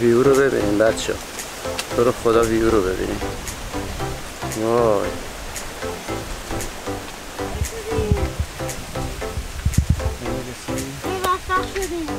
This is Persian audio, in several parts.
ویو رو ببینیم بچه. تو رو خدا ویو رو ببینیم. وای. موفق شدیم.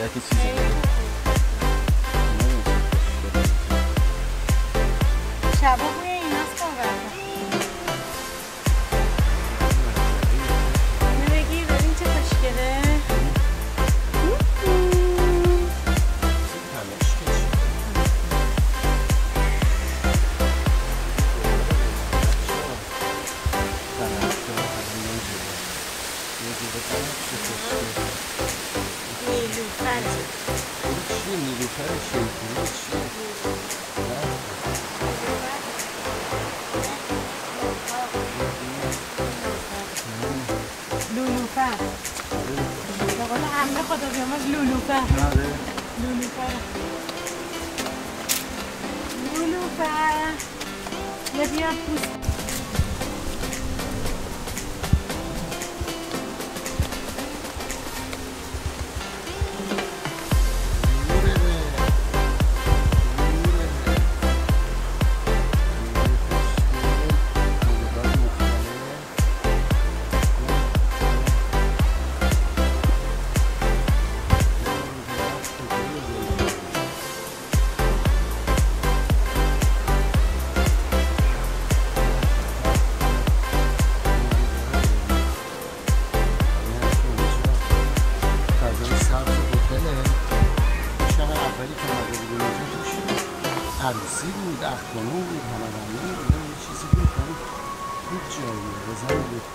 Yeah, I can see. نیلوفر چی نیلوفر شیطونی چیه؟ لولوفر به قول عمه خدا بیامرز لولوفر آره لولوفر لولوفر یه بیا پوست عروسی بود اخوانو بود همه بود یه چیزی بود. هیچ جایی بزن بود